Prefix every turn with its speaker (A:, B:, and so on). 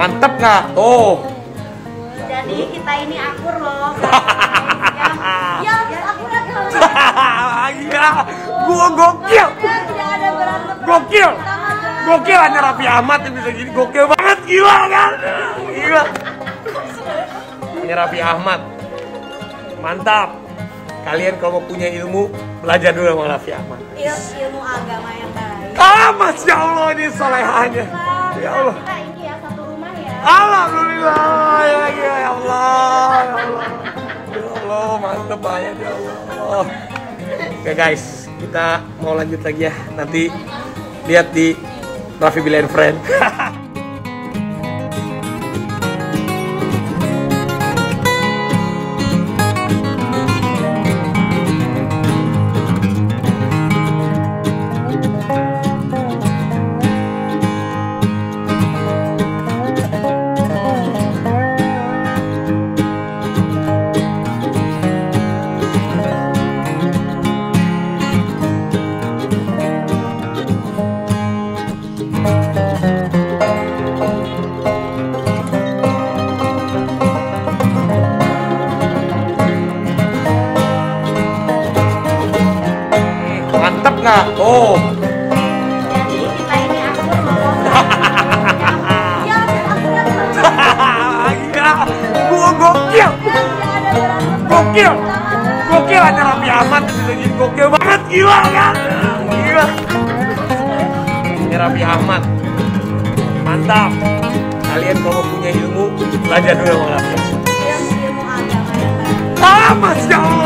A: Mantep nggak? Tuh.
B: Jadi kita ini akur loh. Ya, ya akurat kalau
A: Iya, gua gokil.
B: tidak ada berantem.
A: Gokil. Gokil hanya Raffi Ahmad yang bisa gini. Gokil banget, gila kan? Gila. Hanya Raffi Ahmad. Mantap. Kalian kalau mau punya ilmu, belajar dulu sama Raffi Ahmad.
B: Il- ilmu agama yang baik.
A: Ah, Masya Allah ini solehahnya. Ya Allah. Alhamdulillah ya, ya, ya Allah ya Allah. Ya Allah mantep banget ya Allah. Oke guys kita mau lanjut lagi ya. Nanti lihat di Raffi Billy and Friend nggak oh
B: Jadi kita ini akur. Ya,
A: iya gua gokil. Gokil gokil hanya Raffi Ahmad gini gokil banget. Gila kan? Gila. Ini Raffi Ahmad. Mantap. Kalian kalau punya ilmu belajar dulu sama Raffi.
B: Ilmu agama
A: ah Masya Allah